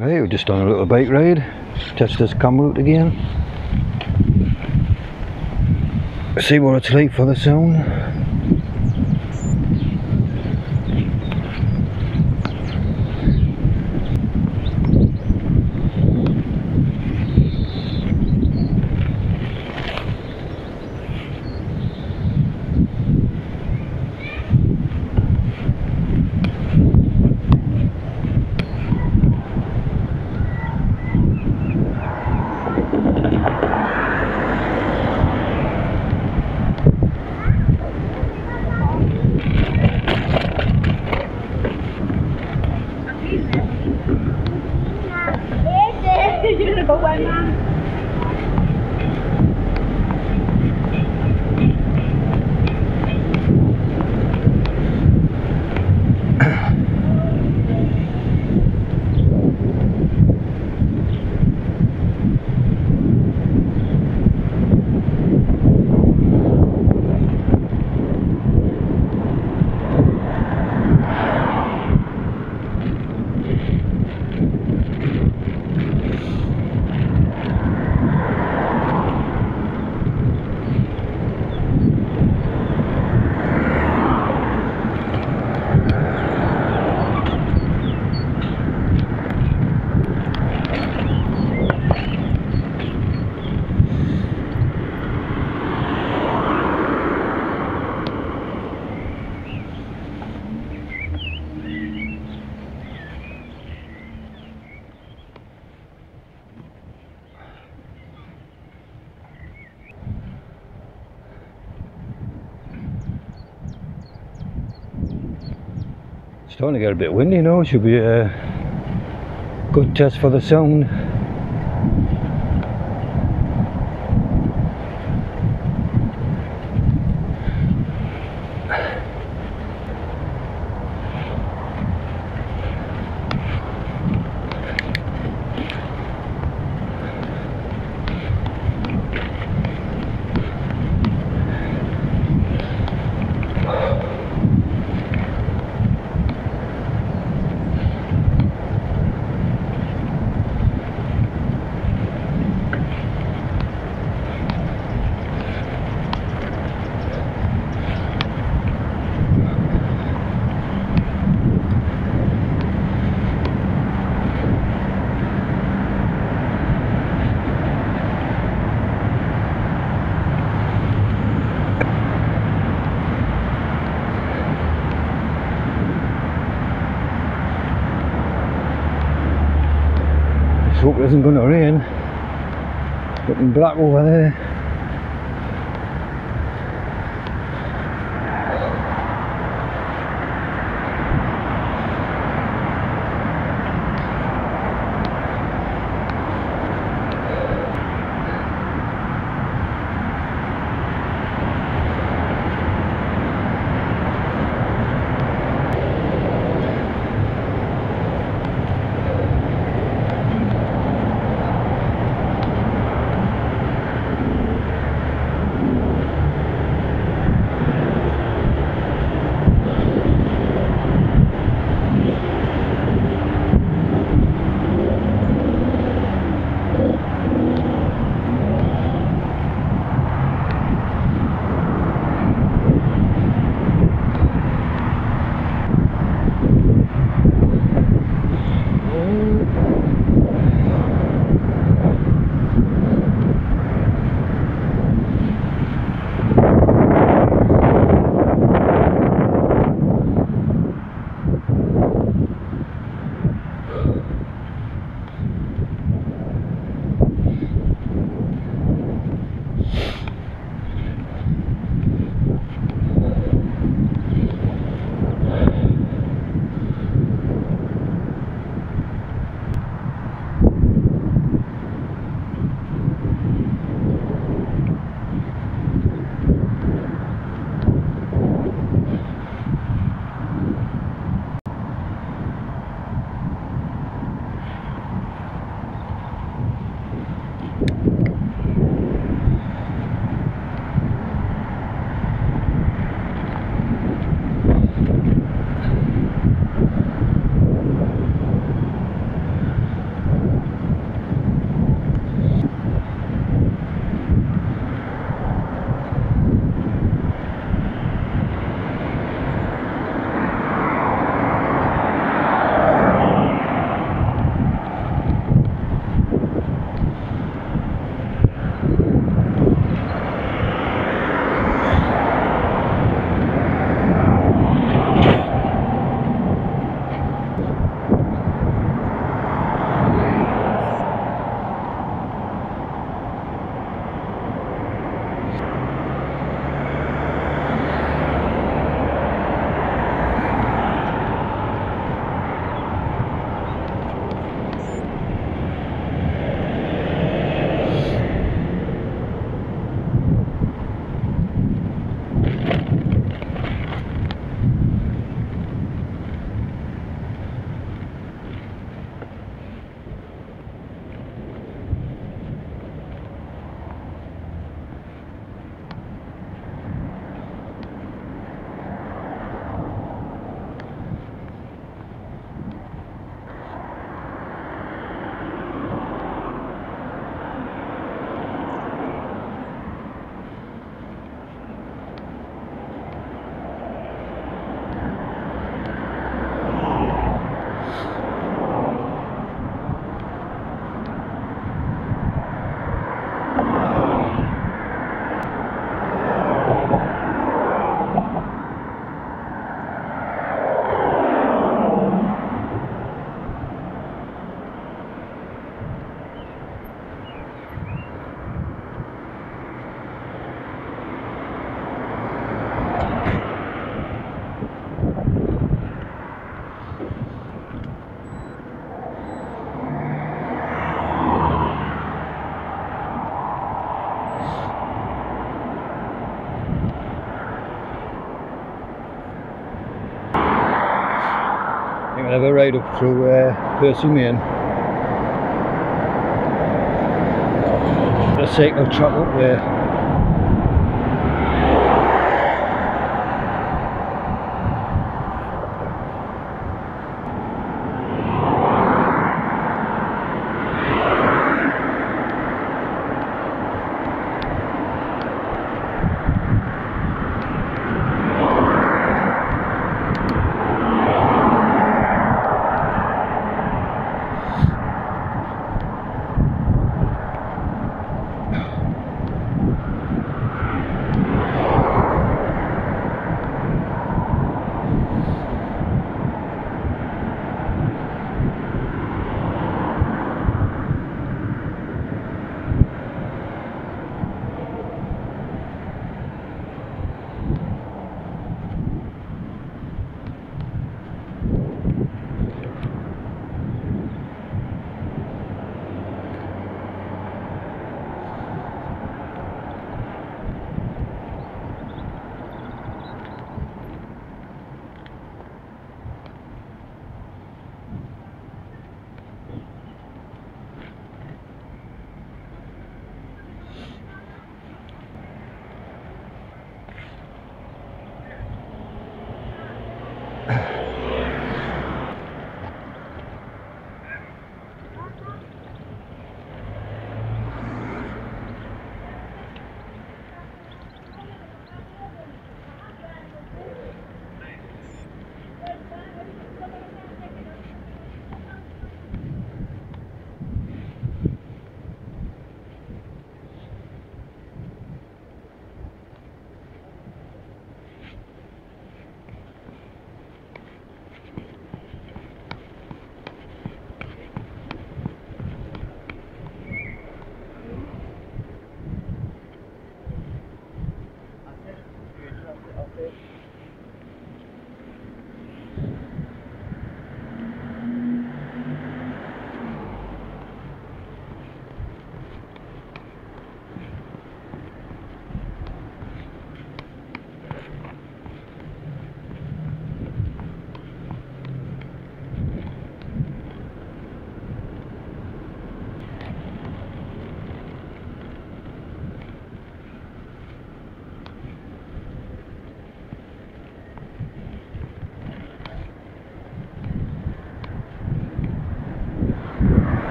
Right, we're just on a little bike ride. Test this cam route again. See what it's like for the sound. Starting uh, to get a bit windy now. Should be a good test for the sound. Isn't going to rain. Looking black over there. Have a ride up through uh, Percy Main. The cycle track up there.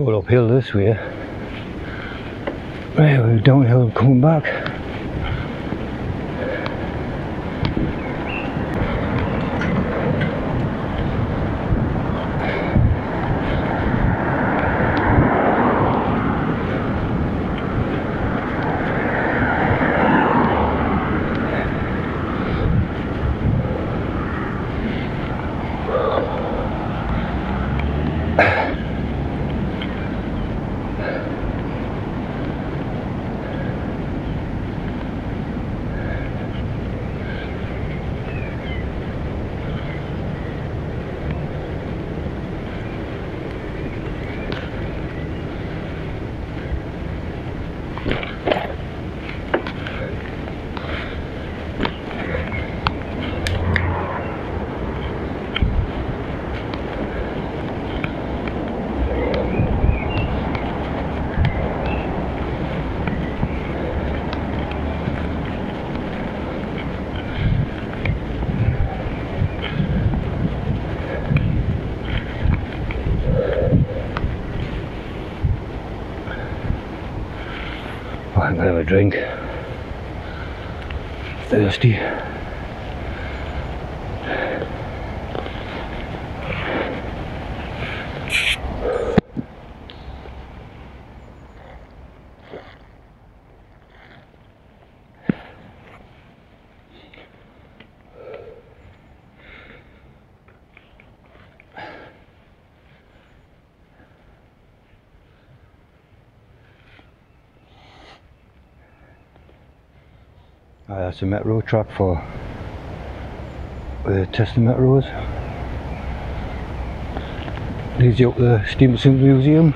All uphill this way. Right, we're downhill coming back. I'm gonna have a drink. Thirsty. Uh, that's a metro track for where they're testing metros. Leads you up the Stephenson Museum.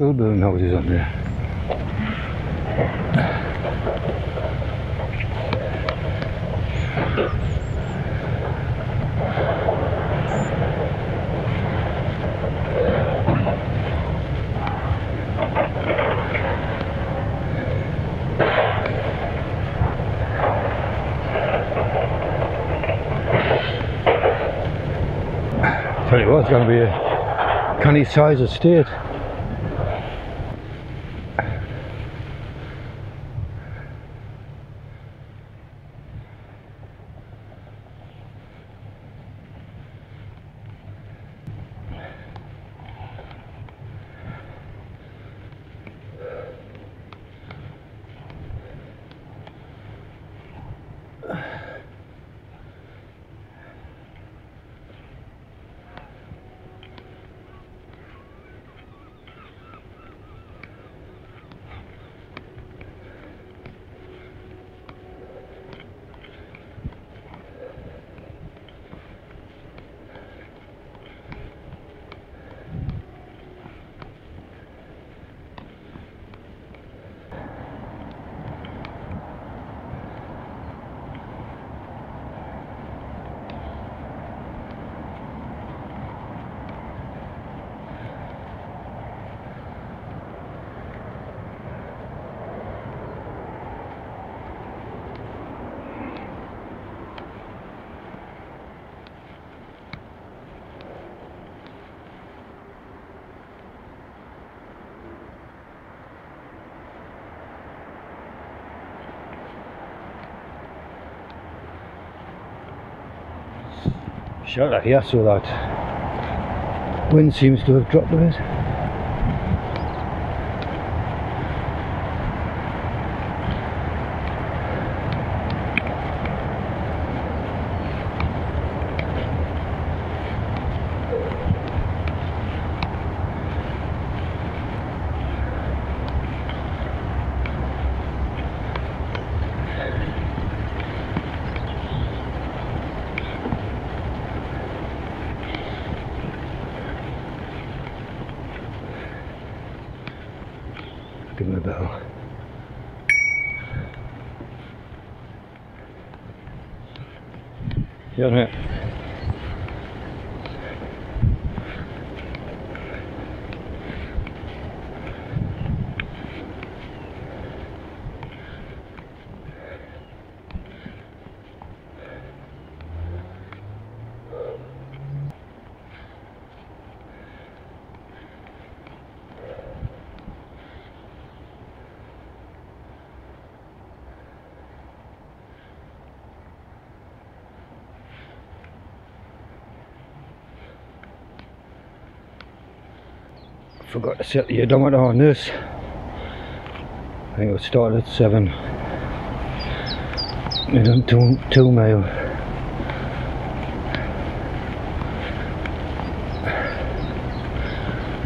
Still houses on there. Tell you what, it's going to be a canny size estate. Shelter here so that wind seems to have dropped a bit. Yeah, mate. Forgot to set the odometer on this. I think it started at 7. We done 2, two mile.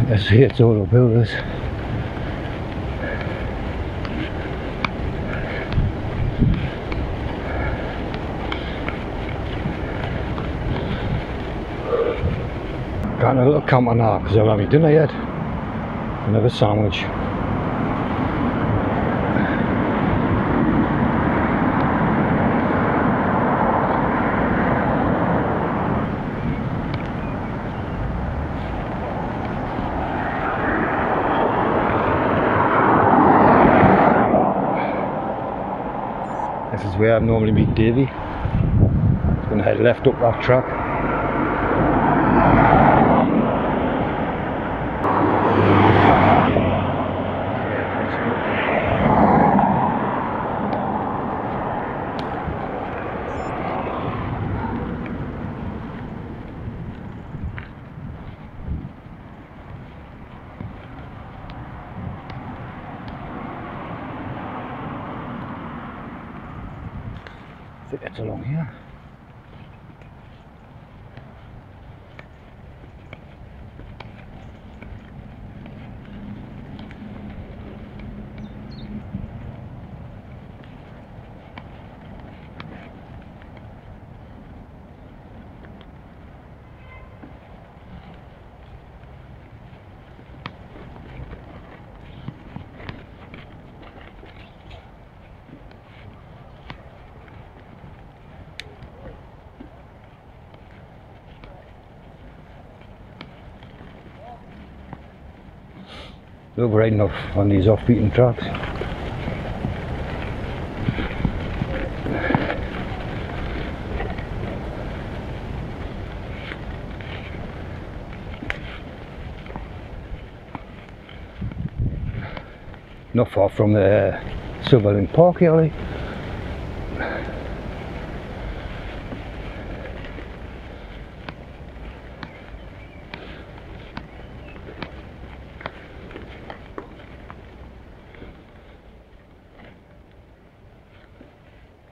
Let's see, it's all uphill this. Got a little camper now because I haven't had dinner yet. Another sandwich. This is where I normally meet Davy. He's going to head left up that track. I think it's along here. Look right enough on these off-beaten tracks. Not far from the uh, Silverlink Park here, like.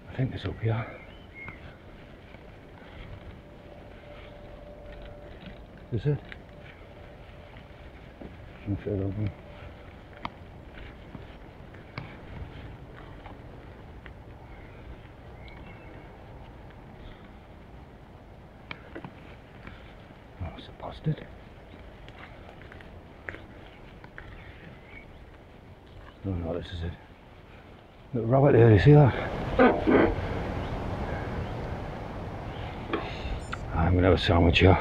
I think it's up here. Is it? Sure open. Oh, it's past it. Oh no, this is it. Little rabbit there, you see that? I'm gonna have a sandwich here.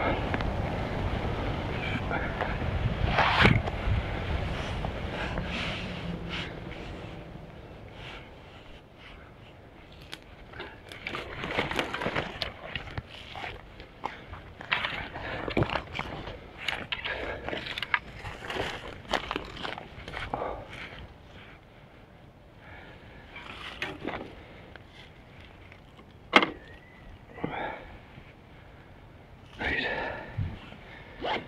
Right.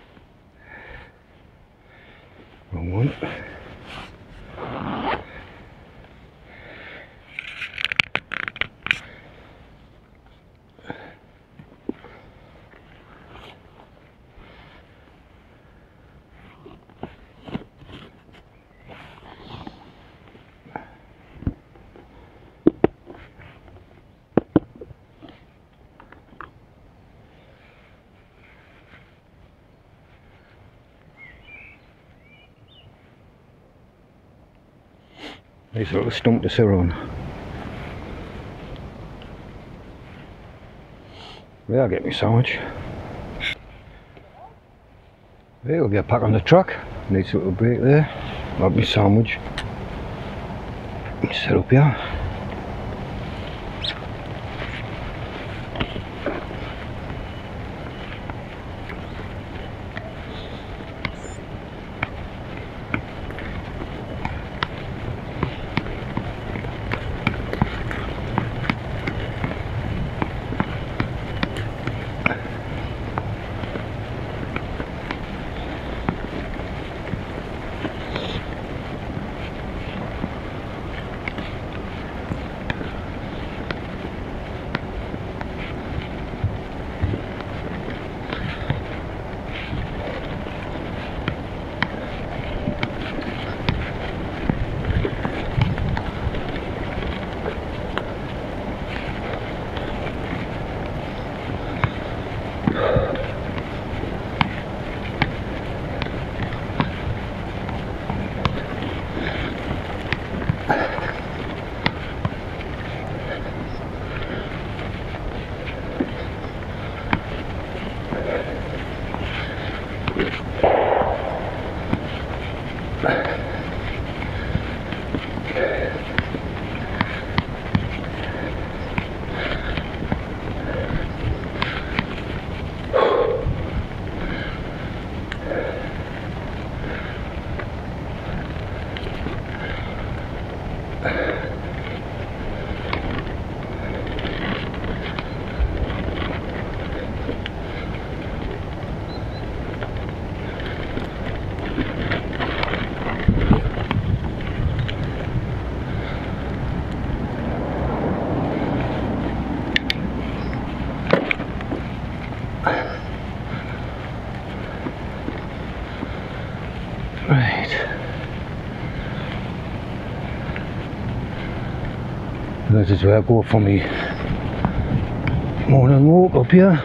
Wrong one. Nice little stump to sit on. There, I'll get me sandwich. We'll get back on the truck. Needs a little break there. Have me sandwich. Set up here. This is where I go for me morning walk up here.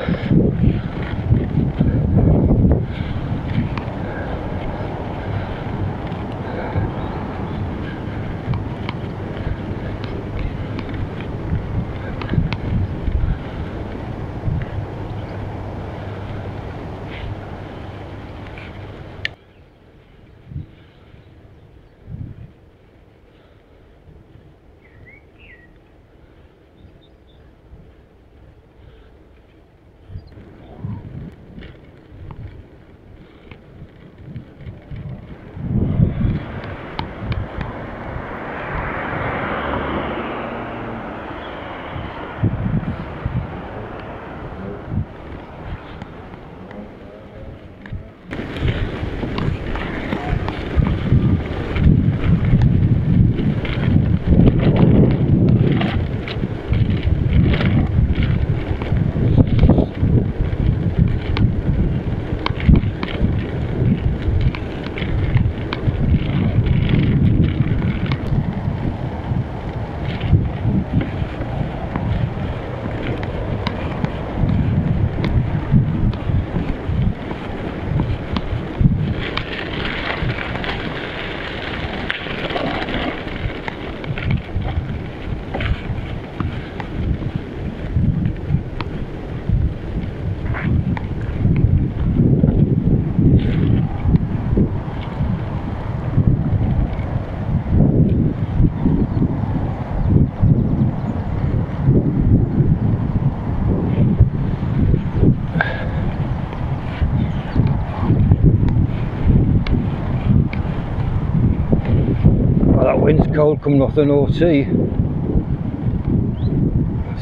Well, that wind's cold coming off the North Sea.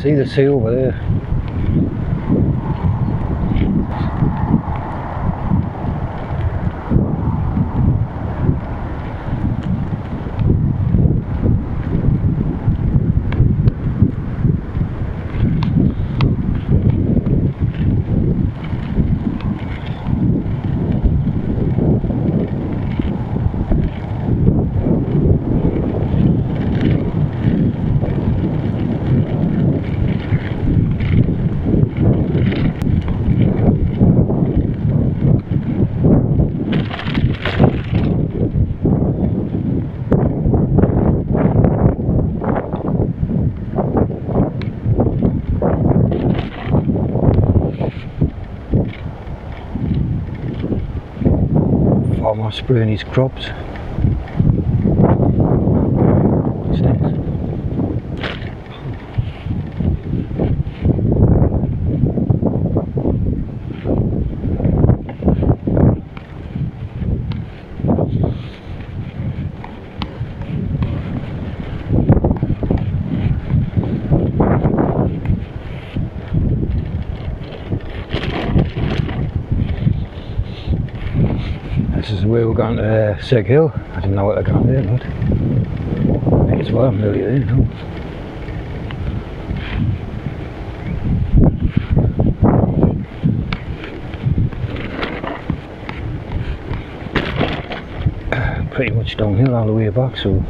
See the sea over there. Spraying his crops. To uh, Seghill. I didn't know what they're going there, but it's well, I'm nearly there now. Pretty much downhill all the way back, so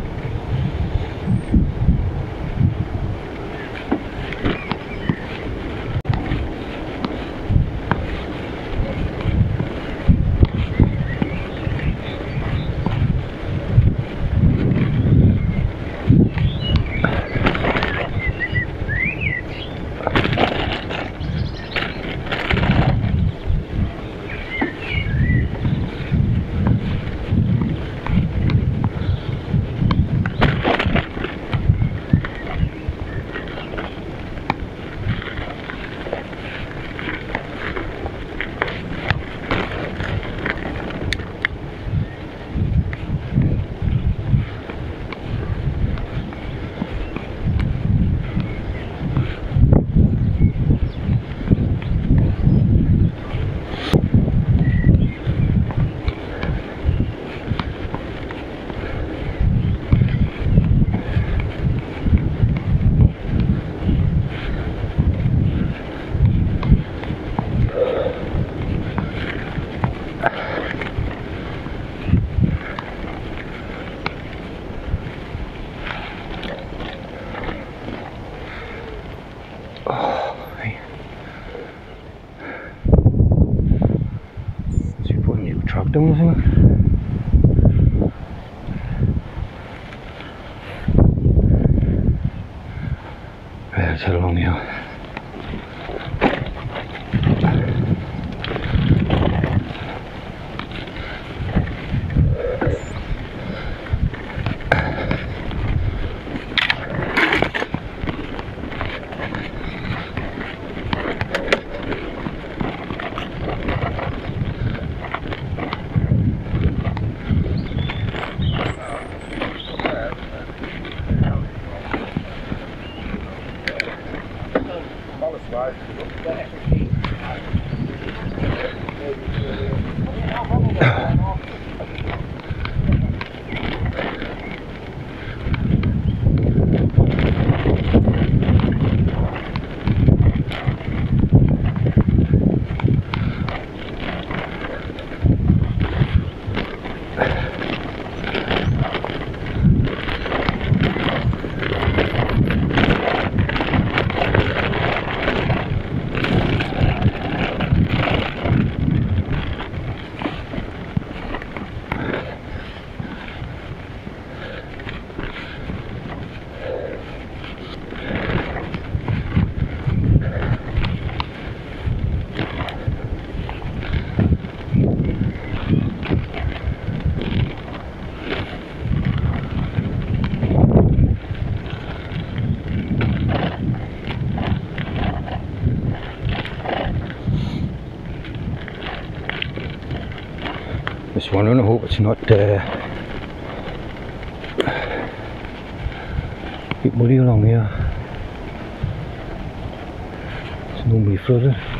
down or something. Right, let's head along now. Just wondering, I hope it's not uh, bit muddy along here. It's normally flooded.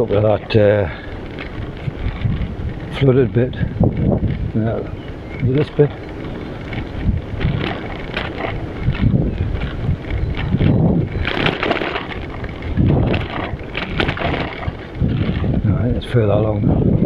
Up to that uh, flooded bit. Now, this bit. Right, it's further along.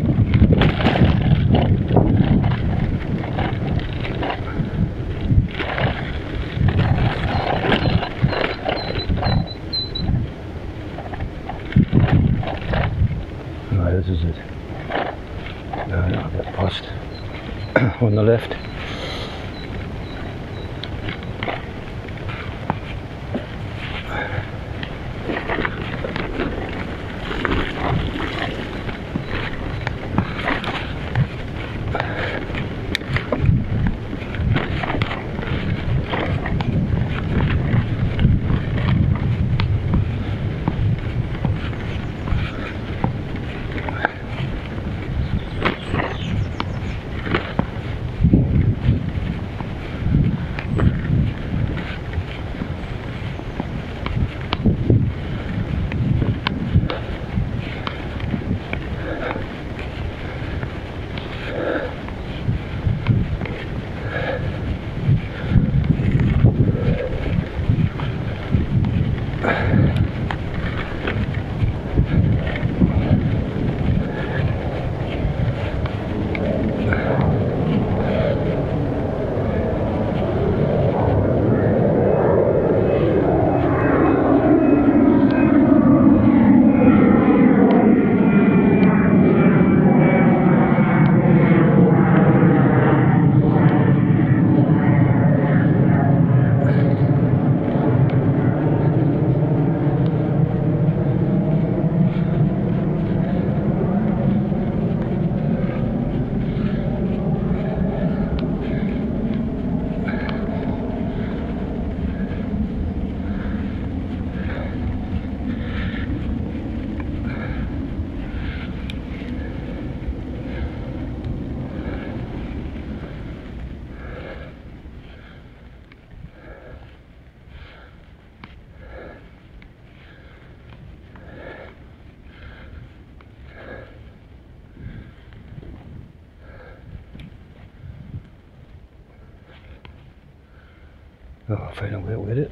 Find out where with it.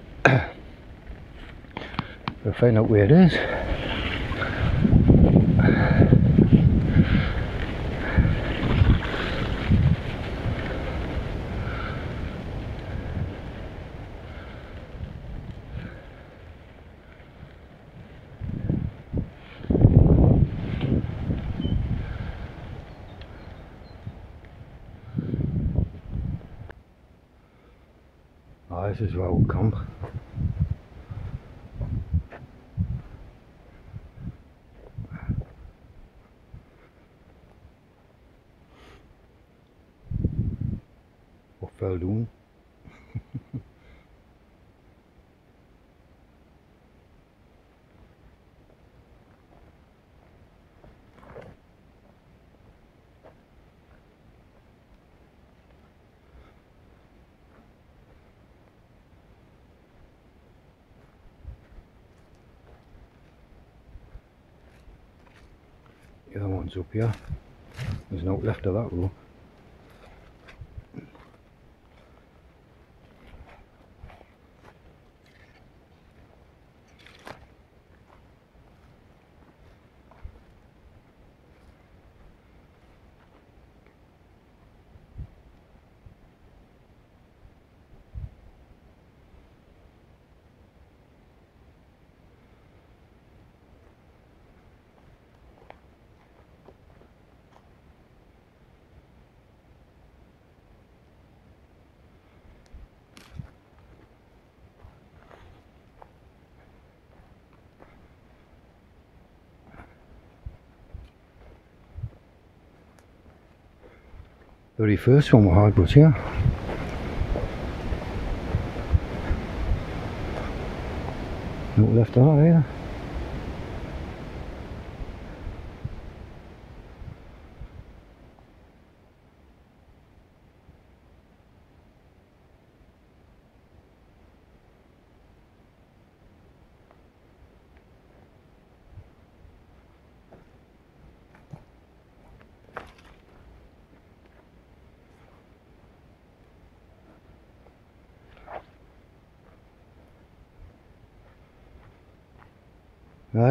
I'll find out where it is. is where we'll come. Of wel doen. up here. There's no left of that room. Very first one with hardwoods here. Not left out here.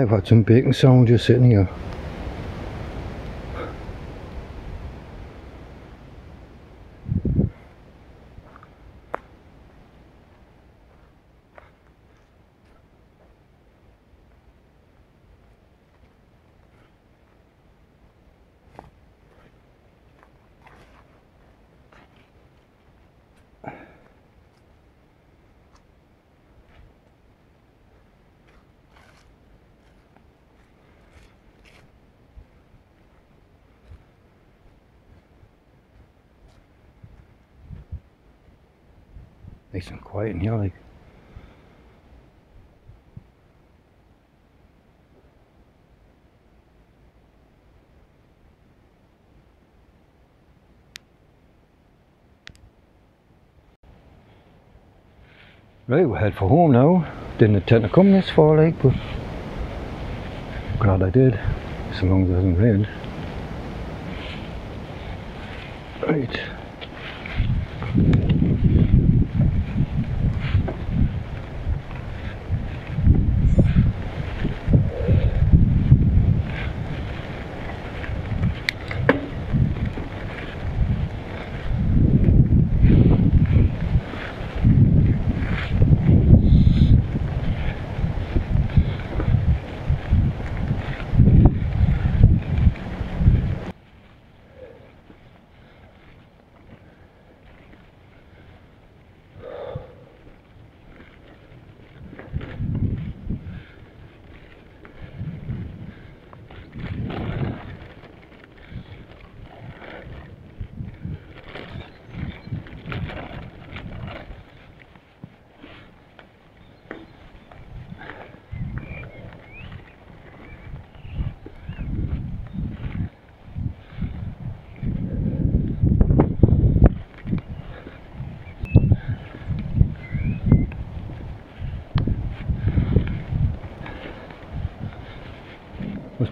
I've had some bacon sandwiches sitting here. Nice and quiet in here, like. Right, we're head for home now. Didn't intend to come this far, like, but glad I did, so long as it hasn't rained. Right.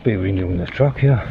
Must be renewing this truck here.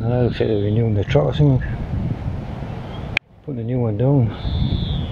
Uh, looks like they're renewing the something. Putting a new one down.